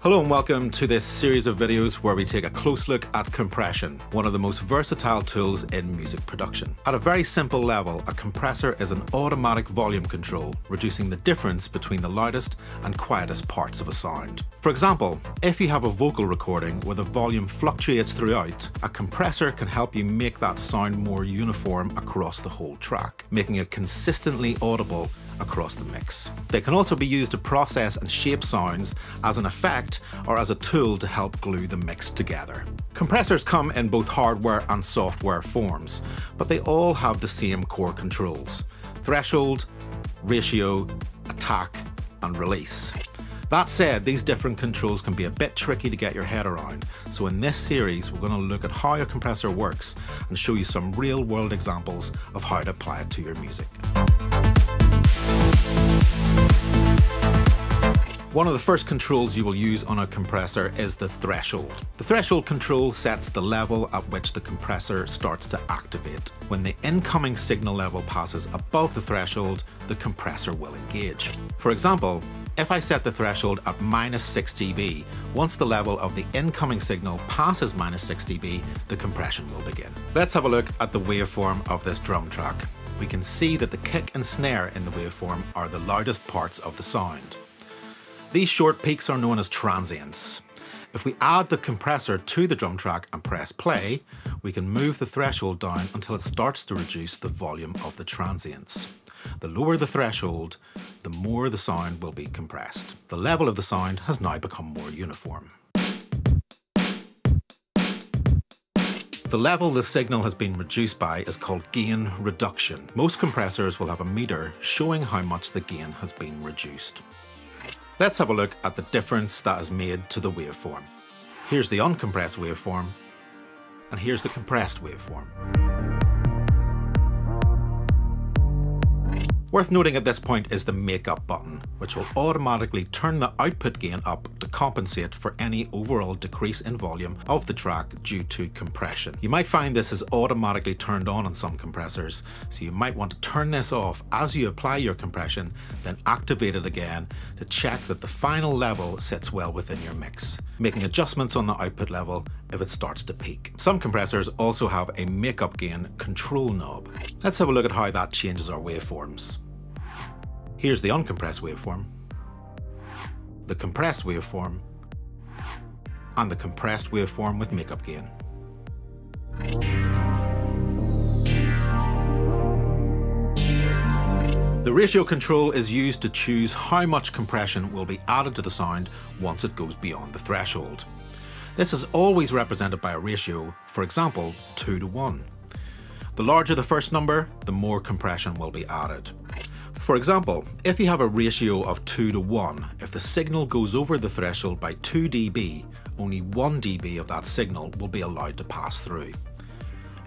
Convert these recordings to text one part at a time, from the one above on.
Hello and welcome to this series of videos where we take a close look at compression, one of the most versatile tools in music production. At a very simple level, a compressor is an automatic volume control, reducing the difference between the loudest and quietest parts of a sound. For example, if you have a vocal recording where the volume fluctuates throughout, a compressor can help you make that sound more uniform across the whole track, making it consistently audible across the mix. They can also be used to process and shape sounds as an effect or as a tool to help glue the mix together. Compressors come in both hardware and software forms, but they all have the same core controls. Threshold, ratio, attack, and release. That said, these different controls can be a bit tricky to get your head around, so in this series we're going to look at how a compressor works and show you some real world examples of how to apply it to your music. One of the first controls you will use on a compressor is the threshold. The threshold control sets the level at which the compressor starts to activate. When the incoming signal level passes above the threshold, the compressor will engage. For example, if I set the threshold at minus 6 dB, once the level of the incoming signal passes minus 6 dB, the compression will begin. Let's have a look at the waveform of this drum track. We can see that the kick and snare in the waveform are the loudest parts of the sound. These short peaks are known as transients. If we add the compressor to the drum track and press play, we can move the threshold down until it starts to reduce the volume of the transients. The lower the threshold, the more the sound will be compressed. The level of the sound has now become more uniform. The level the signal has been reduced by is called gain reduction. Most compressors will have a meter showing how much the gain has been reduced. Let's have a look at the difference that is made to the waveform. Here's the uncompressed waveform, and here's the compressed waveform. Worth noting at this point is the makeup button, which will automatically turn the output gain up to compensate for any overall decrease in volume of the track due to compression. You might find this is automatically turned on on some compressors, so you might want to turn this off as you apply your compression, then activate it again to check that the final level sits well within your mix, making adjustments on the output level if it starts to peak. Some compressors also have a makeup gain control knob. Let's have a look at how that changes our waveforms. Here's the uncompressed waveform, the compressed waveform, and the compressed waveform with makeup gain. The ratio control is used to choose how much compression will be added to the sound once it goes beyond the threshold. This is always represented by a ratio, for example, 2 to 1. The larger the first number, the more compression will be added. For example, if you have a ratio of 2 to 1, if the signal goes over the threshold by 2 dB, only 1 dB of that signal will be allowed to pass through.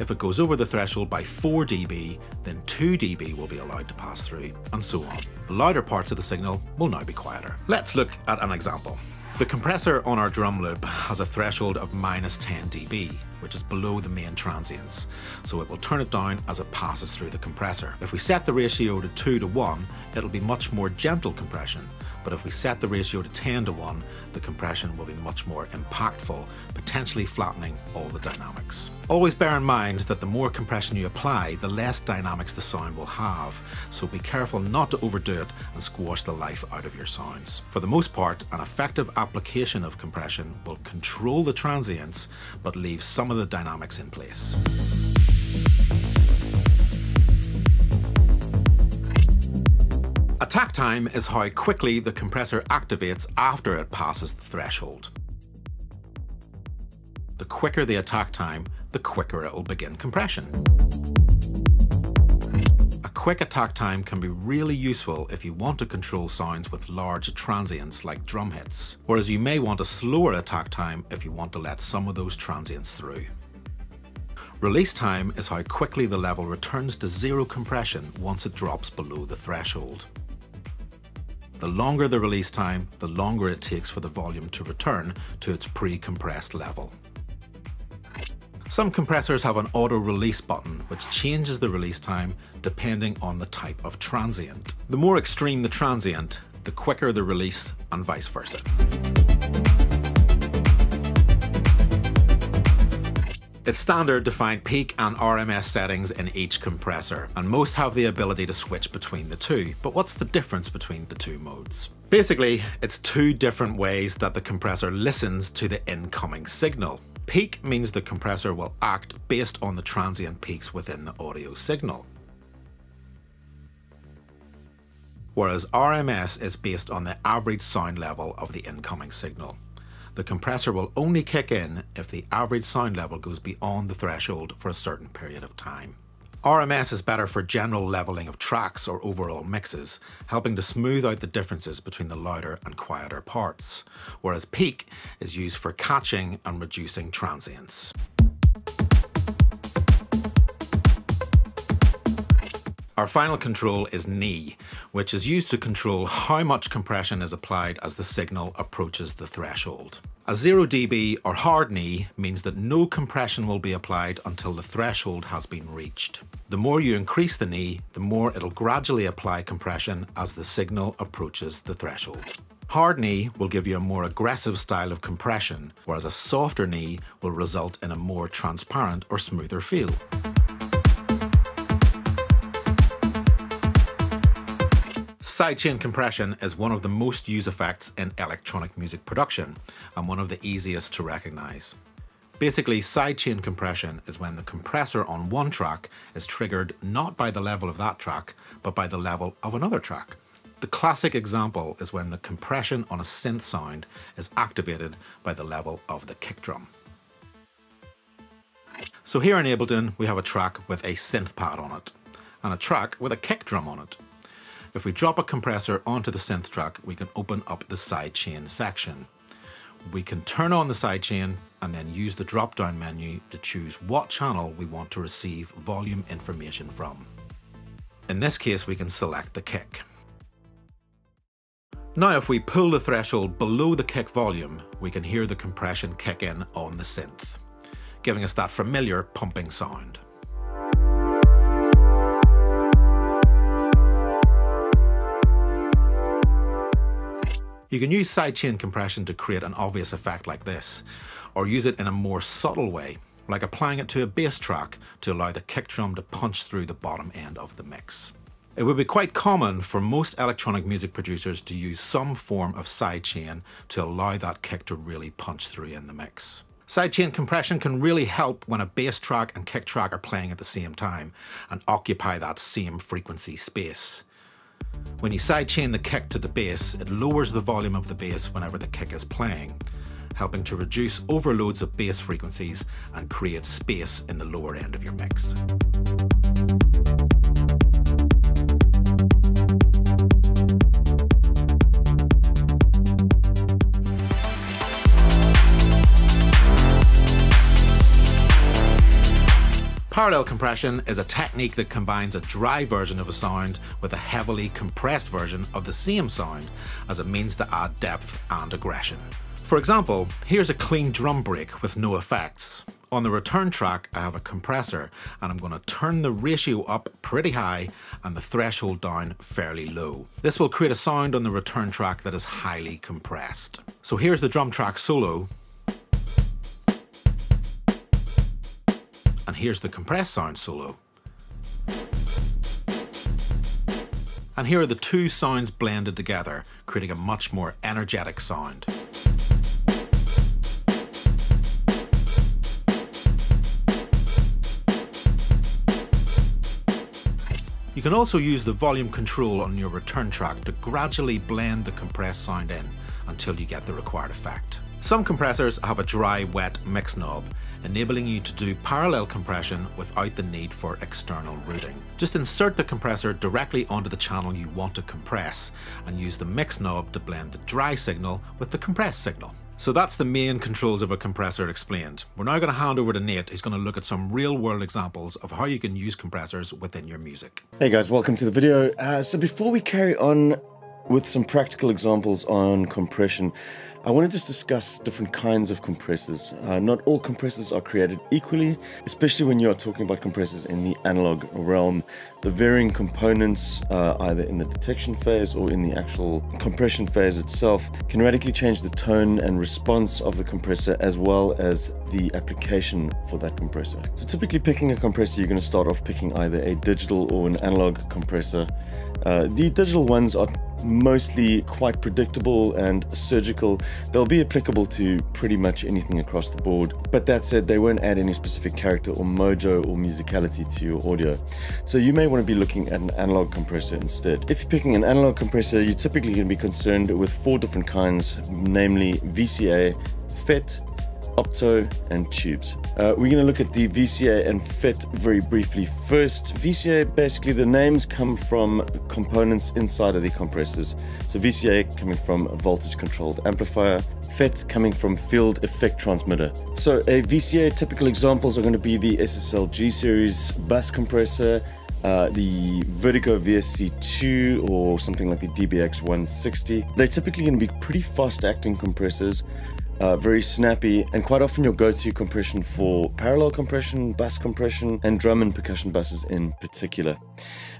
If it goes over the threshold by 4 dB, then 2 dB will be allowed to pass through, and so on. The louder parts of the signal will now be quieter. Let's look at an example. The compressor on our drum loop has a threshold of minus 10 dB, which is below the main transients, so it will turn it down as it passes through the compressor. If we set the ratio to 2 to 1, it'll be much more gentle compression, but if we set the ratio to 10 to 1, the compression will be much more impactful, potentially flattening all the dynamics. Always bear in mind that the more compression you apply, the less dynamics the sound will have, so be careful not to overdo it and squash the life out of your sounds. For the most part, an effective application of compression will control the transients, but leave some of the dynamics in place. Attack time is how quickly the compressor activates after it passes the threshold. The quicker the attack time, the quicker it will begin compression. Quick attack time can be really useful if you want to control sounds with large transients like drum hits, whereas you may want a slower attack time if you want to let some of those transients through. Release time is how quickly the level returns to zero compression once it drops below the threshold. The longer the release time, the longer it takes for the volume to return to its pre-compressed level. Some compressors have an auto release button, which changes the release time depending on the type of transient. The more extreme the transient, the quicker the release and vice versa. It's standard to find peak and RMS settings in each compressor, and most have the ability to switch between the two. But what's the difference between the two modes? Basically, it's two different ways that the compressor listens to the incoming signal. Peak means the compressor will act based on the transient peaks within the audio signal. Whereas RMS is based on the average sound level of the incoming signal. The compressor will only kick in if the average sound level goes beyond the threshold for a certain period of time. RMS is better for general leveling of tracks or overall mixes, helping to smooth out the differences between the louder and quieter parts, whereas peak is used for catching and reducing transients. Our final control is knee, which is used to control how much compression is applied as the signal approaches the threshold. A 0 dB or hard knee means that no compression will be applied until the threshold has been reached. The more you increase the knee, the more it'll gradually apply compression as the signal approaches the threshold. Hard knee will give you a more aggressive style of compression, whereas a softer knee will result in a more transparent or smoother feel. Sidechain compression is one of the most used effects in electronic music production and one of the easiest to recognize. Basically, sidechain compression is when the compressor on one track is triggered not by the level of that track, but by the level of another track. The classic example is when the compression on a synth sound is activated by the level of the kick drum. So here in Ableton, we have a track with a synth pad on it, and a track with a kick drum on it. If we drop a compressor onto the synth track, we can open up the sidechain section. We can turn on the sidechain and then use the drop down menu to choose what channel we want to receive volume information from. In this case, we can select the kick. Now if we pull the threshold below the kick volume, we can hear the compression kick in on the synth, giving us that familiar pumping sound. You can use sidechain compression to create an obvious effect like this, or use it in a more subtle way, like applying it to a bass track to allow the kick drum to punch through the bottom end of the mix. It would be quite common for most electronic music producers to use some form of sidechain to allow that kick to really punch through in the mix. Sidechain compression can really help when a bass track and kick track are playing at the same time and occupy that same frequency space. When you sidechain the kick to the bass, it lowers the volume of the bass whenever the kick is playing, helping to reduce overloads of bass frequencies and create space in the lower end of your mix. Parallel compression is a technique that combines a dry version of a sound with a heavily compressed version of the same sound as a means to add depth and aggression. For example, here's a clean drum break with no effects. On the return track, I have a compressor and I'm going to turn the ratio up pretty high and the threshold down fairly low. This will create a sound on the return track that is highly compressed. So here's the drum track solo And here's the compressed sound solo. And here are the two sounds blended together, creating a much more energetic sound. You can also use the volume control on your return track to gradually blend the compressed sound in until you get the required effect. Some compressors have a dry wet mix knob, enabling you to do parallel compression without the need for external routing. Just insert the compressor directly onto the channel you want to compress and use the mix knob to blend the dry signal with the compressed signal. So that's the main controls of a compressor explained. We're now going to hand over to Nate, who's going to look at some real world examples of how you can use compressors within your music. Hey guys, welcome to the video. Uh, so before we carry on with some practical examples on compression. I want to just discuss different kinds of compressors. Uh, not all compressors are created equally, especially when you are talking about compressors in the analog realm. The varying components, uh, either in the detection phase or in the actual compression phase itself, can radically change the tone and response of the compressor as well as the application for that compressor. So typically picking a compressor, you're going to start off picking either a digital or an analog compressor. Uh, the digital ones are mostly quite predictable and surgical. They'll be applicable to pretty much anything across the board. But that said, they won't add any specific character or mojo or musicality to your audio. So you may want to be looking at an analog compressor instead. If you're picking an analog compressor, you're typically going to be concerned with four different kinds, namely VCA, FET, opto and tubes. Uh, we're going to look at the VCA and FET very briefly. First, VCA, basically the names come from components inside of the compressors. So VCA coming from voltage controlled amplifier, FET coming from field effect transmitter. So a VCA typical examples are going to be the SSL G series bus compressor, uh, the Vertigo VSC2 or something like the DBX 160. They're typically going to be pretty fast acting compressors uh, very snappy, and quite often your go-to compression for parallel compression, bus compression, and drum and percussion buses in particular.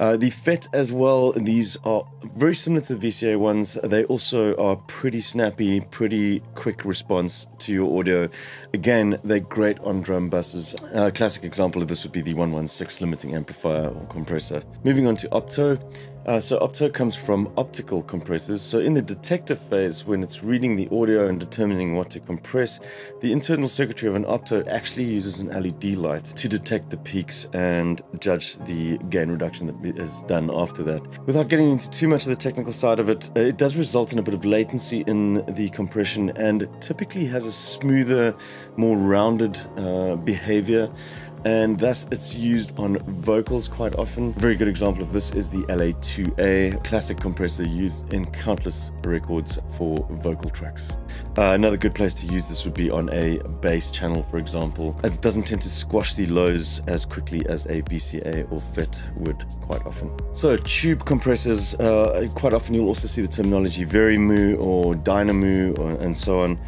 Uh, the FET as well, these are very similar to the VCA ones. They also are pretty snappy, pretty quick response to your audio. Again, they're great on drum buses. A classic example of this would be the 1176 limiting amplifier or compressor. Moving on to Opto. Uh, so opto comes from optical compressors. So in the detector phase, when it's reading the audio and determining what to compress, the internal circuitry of an opto actually uses an LED light to detect the peaks and judge the gain reduction that is done after that. Without getting into too much of the technical side of it, uh, it does result in a bit of latency in the compression and typically has a smoother, more rounded uh, behavior and thus it's used on vocals quite often. Very good example of this is the LA2A, classic compressor used in countless records for vocal tracks. Uh, another good place to use this would be on a bass channel, for example, as it doesn't tend to squash the lows as quickly as a VCA or FET would quite often. So tube compressors, uh, quite often you'll also see the terminology Vari-Mu or Dyna-Mu and so on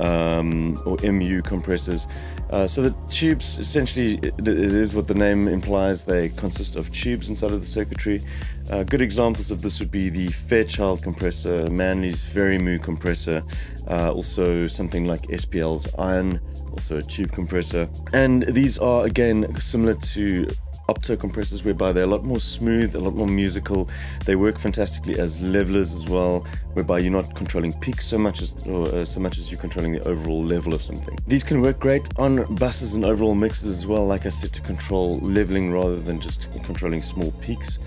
um, or MU compressors. Uh, so the tubes, essentially, it, it is what the name implies. They consist of tubes inside of the circuitry. Uh, good examples of this would be the Fairchild compressor, Manley's Vari-Mu compressor, uh, also something like SPL's Iron, also a tube compressor. And these are, again, similar to opto compressors whereby they're a lot more smooth, a lot more musical. They work fantastically as levelers as well, whereby you're not controlling peaks so much as or, uh, so much as you're controlling the overall level of something. These can work great on buses and overall mixes as well, like I said, to control leveling rather than just controlling small peaks.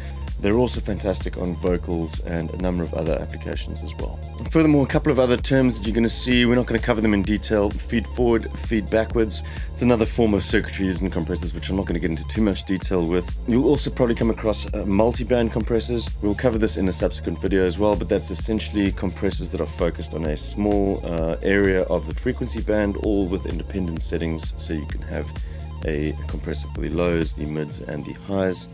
They're also fantastic on vocals and a number of other applications as well. Furthermore, a couple of other terms that you're going to see, we're not going to cover them in detail. Feed forward, feed backwards. It's another form of circuitry used in compressors, which I'm not going to get into too much detail with. You'll also probably come across uh, multi-band compressors. We'll cover this in a subsequent video as well, but that's essentially compressors that are focused on a small uh, area of the frequency band, all with independent settings, so you can have a compressor for the lows, the mids, and the highs.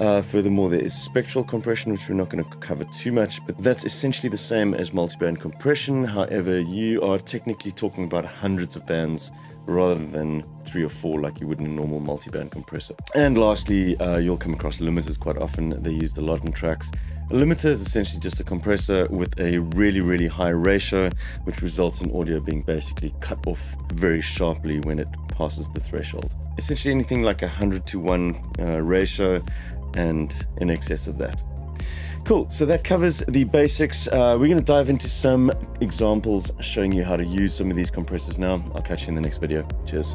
Uh, furthermore, there is spectral compression, which we're not going to cover too much, but that's essentially the same as multiband compression. However, you are technically talking about hundreds of bands rather than three or four like you would in a normal multiband compressor. And lastly, uh, you'll come across limiters quite often. They're used a lot in tracks. A limiter is essentially just a compressor with a really, really high ratio, which results in audio being basically cut off very sharply when it passes the threshold. Essentially anything like a 100 to 1 uh, ratio and in excess of that. Cool, so that covers the basics. Uh, we're going to dive into some examples showing you how to use some of these compressors now. I'll catch you in the next video. Cheers.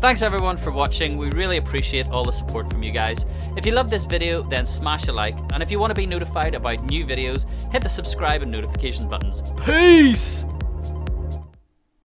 Thanks everyone for watching, we really appreciate all the support from you guys. If you love this video, then smash a like, and if you want to be notified about new videos, hit the subscribe and notifications buttons. Peace!